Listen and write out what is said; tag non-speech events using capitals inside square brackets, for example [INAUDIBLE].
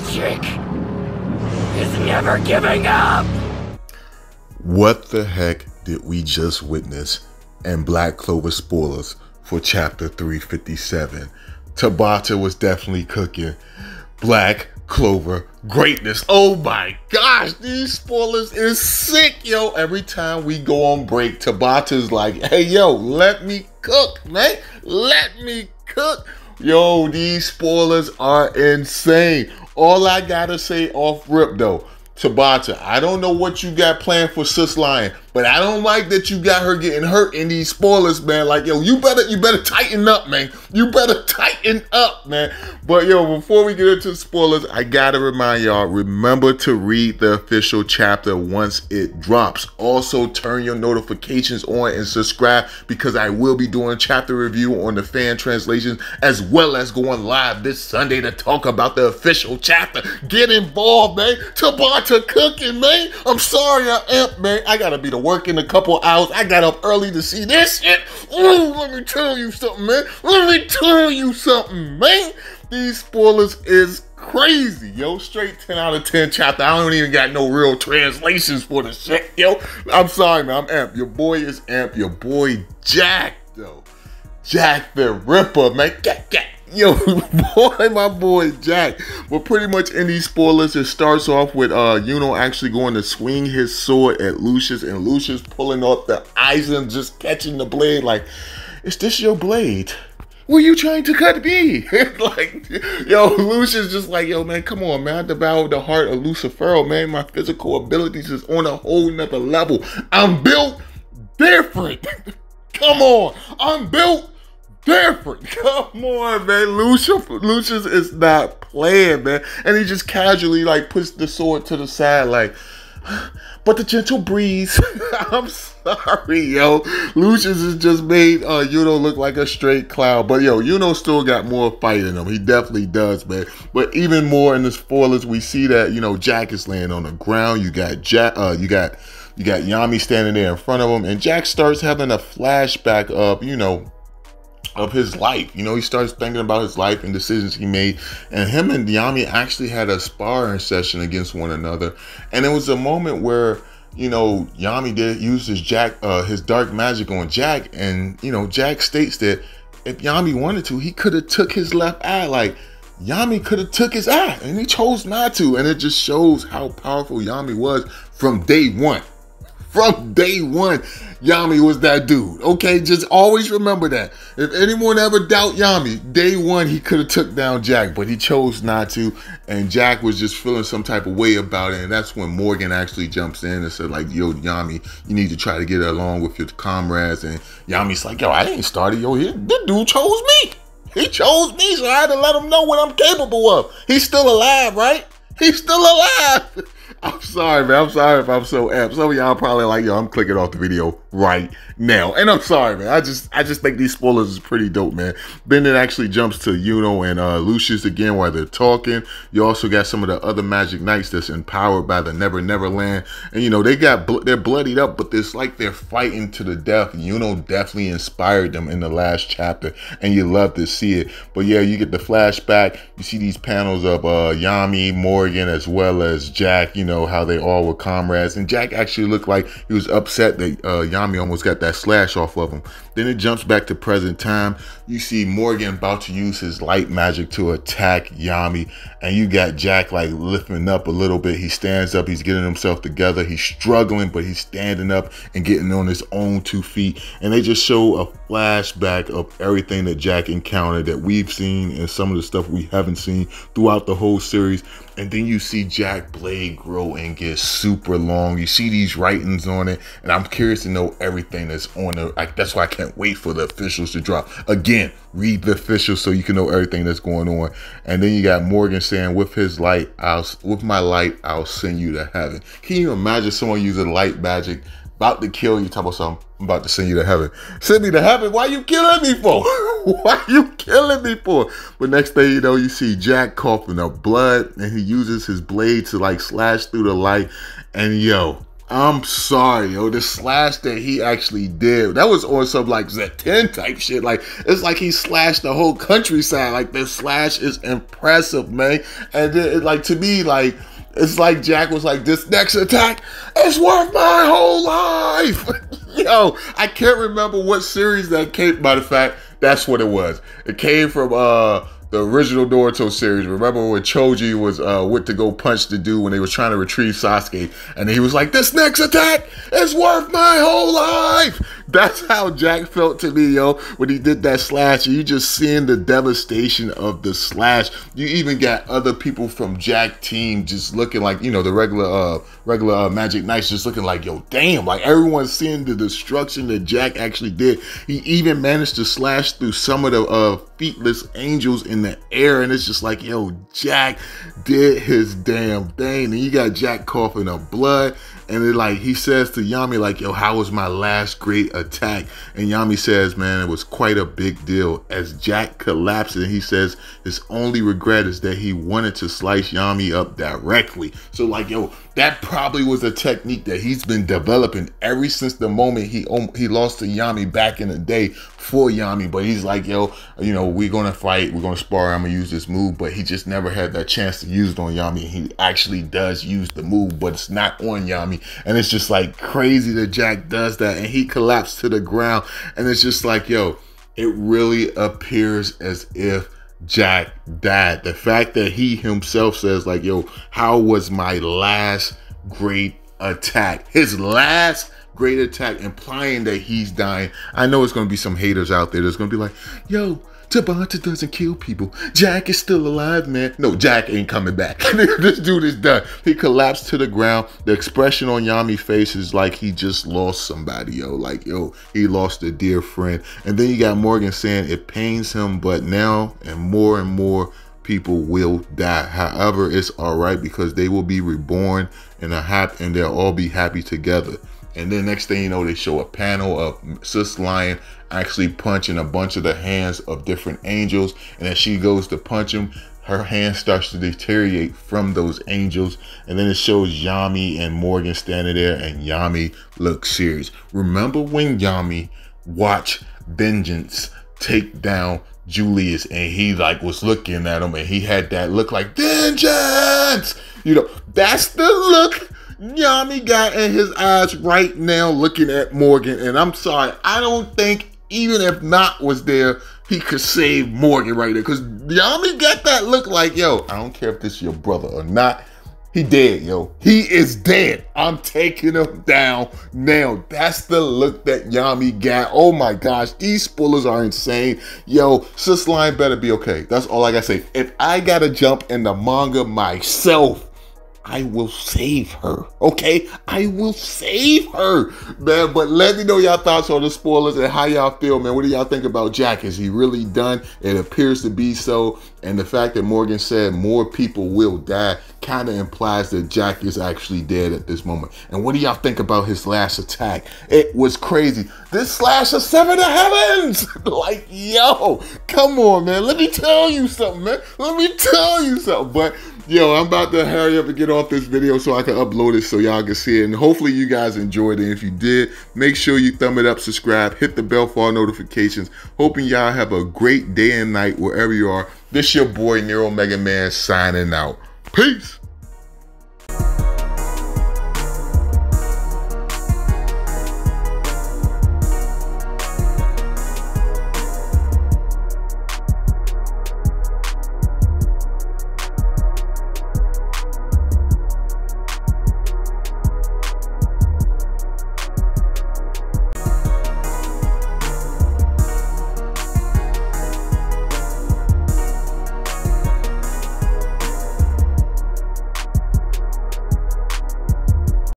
magic is never giving up. What the heck did we just witness And Black Clover spoilers for chapter 357? Tabata was definitely cooking Black Clover greatness. Oh my gosh, these spoilers is sick, yo. Every time we go on break, Tabata's like, hey, yo, let me cook, man. Let me cook. Yo, these spoilers are insane. All I gotta say off rip though, Tabata, I don't know what you got planned for Sis Lion, but I don't like that you got her getting hurt in these spoilers, man. Like, yo, you better you better tighten up, man. You better [LAUGHS] tighten up, man. But yo, before we get into spoilers, I gotta remind y'all, remember to read the official chapter once it drops. Also, turn your notifications on and subscribe because I will be doing chapter review on the fan translations as well as going live this Sunday to talk about the official chapter. Get involved, man. Tabata cooking, man. I'm sorry I am, man. I gotta be to work in a couple hours. I got up early to see this shit. Ooh, let me tell you something, man. Let me tell you something, man. These spoilers is crazy, yo. Straight 10 out of 10 chapter. I don't even got no real translations for the shit, yo. I'm sorry, man. I'm amp. Your boy is amp. Your boy Jack, though. Jack the Ripper, man. Get, get. Yo, [LAUGHS] boy, my boy Jack. But pretty much in these spoilers, it starts off with uh Yuno actually going to swing his sword at Lucius, and Lucius pulling off the eyes and just catching the blade like, is this your blade? Were you trying to cut me? [LAUGHS] like, yo, Lucius just like, yo, man, come on, man. I devoured the heart of Lucifero, man. My physical abilities is on a whole nother level. I'm built different. [LAUGHS] come on. I'm built different. [LAUGHS] Come on, man. Lucius, Lucius is not playing, man. And he just casually like puts the sword to the side, like, [SIGHS] but the gentle breeze. [LAUGHS] I'm sorry, yo. Lucius has just made uh Yuno look like a straight clown. But yo, Yuno still got more fight in him. He definitely does, man. But even more in the spoilers, we see that, you know, Jack is laying on the ground. You got Jack uh you got you got Yami standing there in front of him, and Jack starts having a flashback of, you know, of his life. You know, he starts thinking about his life and decisions he made. And him and Yami actually had a sparring session against one another. And it was a moment where, you know, Yami did use his Jack uh his dark magic on Jack. And, you know, Jack states that if Yami wanted to, he could have took his left eye. Like Yami could have took his eye and he chose not to. And it just shows how powerful Yami was from day one. From day one, Yami was that dude. Okay, just always remember that. If anyone ever doubt Yami, day one he could have took down Jack, but he chose not to, and Jack was just feeling some type of way about it. And that's when Morgen actually jumps in and said, like, yo, Yami, you need to try to get along with your comrades. And Yami's like, yo, I ain't started, yo, this dude chose me. He chose me, so I had to let him know what I'm capable of. He's still alive, right? He's still alive. [LAUGHS] I'm sorry, man. I'm sorry if I'm so amped. Some of y'all probably like, yo, I'm clicking off the video right now. And I'm sorry, man. I just I just think these spoilers is pretty dope, man. It actually jumps to Yuno and uh, Lucius again while they're talking. You also got some of the other Magic Knights that's empowered by the Never Never Land. And, you know, they got, bl- they're bloodied up, but it's like they're fighting to the death. Yuno definitely inspired them in the last chapter. And you love to see it. But yeah, you get the flashback. You see these panels of uh, Yami, Morgen, as well as Jack, you know, how they all were comrades. And Jack actually looked like he was upset that uh, Yami almost got that slash off of him. Then it jumps back to present time. You see Morgen about to use his light magic to attack Yami. And you got Jack like lifting up a little bit. He stands up. He's getting himself together. He's struggling, but he's standing up and getting on his own two feet. And they just show a flashback of everything that Jack encountered that we've seen and some of the stuff we haven't seen throughout the whole series. And then you see Jack Blade grow and get super long. You see these writings on it, and I'm curious to know everything that's on it. Like, that's why I can't wait for the officials to drop. Again, read the officials so you can know everything that's going on. And then you got Morgen saying, "With his light, I'll with my light, I'll send you to heaven." Can you imagine someone using light magic? About to kill you, talk about something. I'm about to send you to heaven. Send me to heaven. Why you killing me for? [LAUGHS] Why you killing me for? But next thing you know, you see Jack coughing up blood, and he uses his blade to like slash through the light. And yo, I'm sorry, yo. The slash that he actually did, that was on some like Z10 type shit. Like, it's like he slashed the whole countryside. Like, the slash is impressive, man. And then, like, to me, like, it's like Jack was like, this next attack is worth my whole life. [LAUGHS] yo, I can't remember what series that came, by the fact, that's what it was. It came from, uh, the original Naruto series. Remember when Choji was uh, went to go punch the dude when they was trying to retrieve Sasuke, and he was like, "This next attack is worth my whole life." [LAUGHS] That's how Jack felt to me, yo, when he did that slash. You just seeing the devastation of the slash. You even got other people from Jack team just looking like, you know, the regular uh regular uh, Magic Knights just looking like, yo, damn, like everyone's seeing the destruction that Jack actually did. He even managed to slash through some of the uh feetless angels in the air, and it's just like, yo, Jack did his damn thing. And you got Jack coughing up blood. And it like he says to Yami, like, yo, how was my last great attack? And Yami says, man, it was quite a big deal. As Jack collapses, he says his only regret is that he wanted to slice Yami up directly. So like, yo, that probably was a technique that he's been developing ever since the moment he he lost to Yami back in the day for Yami. But he's like, yo, you know, we're gonna fight, we're gonna spar, I'm gonna use this move. But he just never had that chance to use it on Yami. He actually does use the move, but it's not on Yami. And it's just like crazy that Jack does that and he collapsed to the ground. And it's just like, yo, it really appears as if Jack died. The fact that he himself says, like, yo, how was my last great attack? His last great attack, implying that he's dying. I know it's gonna be some haters out there that's gonna be like, yo, Tabata doesn't kill people. Jack is still alive, man. No, Jack ain't coming back. [LAUGHS] this dude is done. He collapsed to the ground. The expression on Yami's face is like he just lost somebody, yo. Like, yo, he lost a dear friend. And then you got Morgen saying it pains him, but now and more and more people will die. However, it's all right because they will be reborn and a happy and they'll all be happy together. And then next thing you know, they show a panel of Sis Lion actually punching a bunch of the hands of different angels. And as she goes to punch him, her hand starts to deteriorate from those angels. And then it shows Yami and Morgen standing there, and Yami looks serious. Remember when Yami watched Vengeance take down Julius and he like was looking at him and he had that look like vengeance. You know, that's the look Yami got in his eyes right now looking at Morgen. And I'm sorry, I don't think even if Nacht was there, he could save Morgen right there. Cause Yami got that look like, yo, I don't care if this is your brother or not. He dead, yo. He is dead. I'm taking him down now. That's the look that Yami got. Oh my gosh, these spoilers are insane. Yo, Sis Lion better be okay. That's all I gotta say. If I gotta jump in the manga myself, I will save her. Okay? I will save her. Man, but let me know y'all thoughts on the spoilers and how y'all feel, man. What do y'all think about Jack? Is he really done? It appears to be so. And the fact that Morgen said more people will die kind of implies that Jack is actually dead at this moment. And what do y'all think about his last attack? It was crazy. This slash of seven of heavens. [LAUGHS] like, yo, come on, man. Let me tell you something, man. Let me tell you something. But Yo, I'm about to hurry up and get off this video so I can upload it so y'all can see it. And hopefully you guys enjoyed it. If you did, make sure you thumb it up, subscribe, hit the bell for all notifications. Hoping y'all have a great day and night wherever you are. This your boy, Nero Megaman, signing out. Peace.